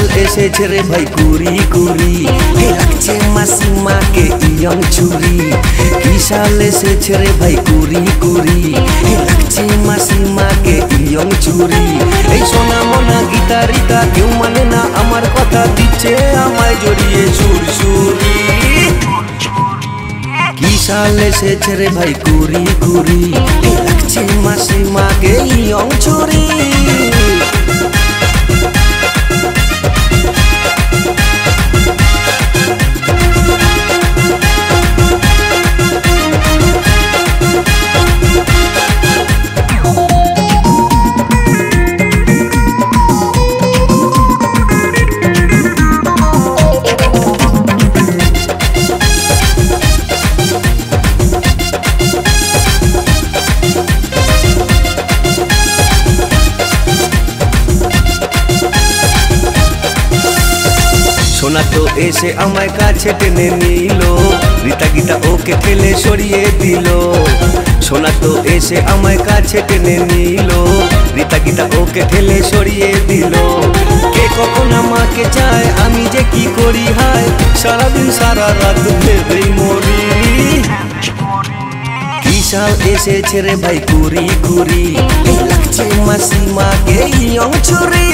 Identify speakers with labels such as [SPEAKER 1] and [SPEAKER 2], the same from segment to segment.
[SPEAKER 1] এসেছে রে ভাই কুড়ি হে লাগছে মাসিমাকে ইয়ং কি সাল এসেছে রে ভাই কুড়ি হে লাগছে মাসিমাকে ইয়ং ছুরি। এই সোনা মোনা গীতারিতা কেউ মানে না, আমার কথা দিচ্ছে আমায় জড়িয়ে সুর সুরি। সাল এসেছে রে ভাই কুড়ি হে লাগছে মাসিমাকে ইয়ং ছুরি। তো এসে আমায় কাছে টেনে নিল। রীতা গীতা ওকে ফেলে সরিয়ে দিল। সোনা তো এসে আমায় কাছে টেনে নিল। রীতা গীতা ওকে ঠেলে সরিয়ে দিল। কে কখন আমাকে চায়, আমি যে কি করি হায়? সারাদিন, সারা রাত ভেবেই মরি। সাল এসেছে রে ভাই কুড়ি এই লাগছে মাসিমাকে ইয়ং ছুরি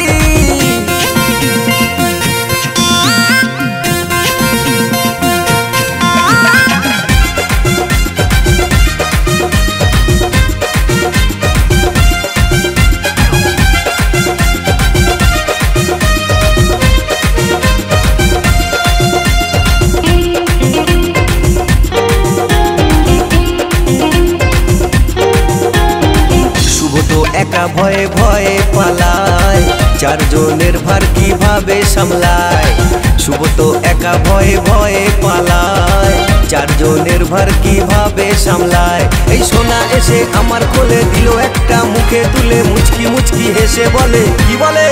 [SPEAKER 1] একা ভয়ে ভয়ে পালায়। চারজনের ভার কীভাবে সামলায়? শুভ তো একা ভয়ে ভয়ে পালায়। চারজনের ভার কীভাবে সামলায়? এই সোনা এসে আমার কোলে দিল একটা, মুখে তুলে মুচকি মুচকি হেসে বলে, কি বলে?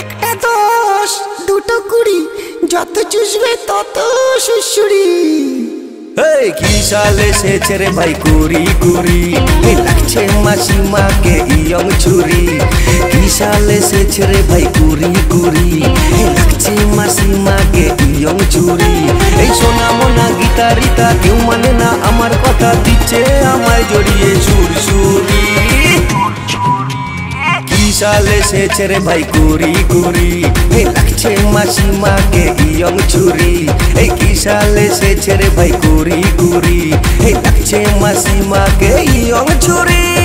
[SPEAKER 2] একটা দশ দুটো কুড়ি, যত চুষবে তত সুসুরি
[SPEAKER 1] এই কি সাল এসেছে রে ভাই কুড়ি কুড়ি। লাগছে মাসিমাকে ইয়ং ছুরি। কি সাল এসেছে রে ভাই কুড়ি কুড়ি। লাগছে মাসিমাকে ইয়ং ছুরি। এই সোনা মোনা গীতারিতা কেউ মানে না, আমার কথা দিচ্ছে আমায় জড়িয়ে সুর সুরি। সাল এসেছে রে ভাই কুড়ি কুড়ি এই লাগছে মাসিমাকে ইয়ং ছুরি। এই কি সাল এসেছে রে ভাই কুড়ি কুড়ি এই লাগছে মাসিমাকে ইয়ং ছুরি।